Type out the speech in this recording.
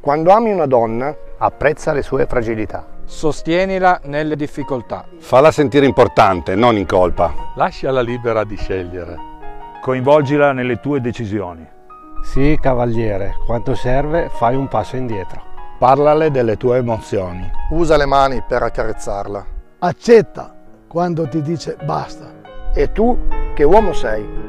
Quando ami una donna, apprezza le sue fragilità. Sostienila nelle difficoltà. Falla sentire importante, non in colpa. Lasciala libera di scegliere. Coinvolgila nelle tue decisioni. Sì, cavaliere, quanto serve fai un passo indietro. Parlale delle tue emozioni. Usa le mani per accarezzarla. Accetta quando ti dice basta. E tu che uomo sei?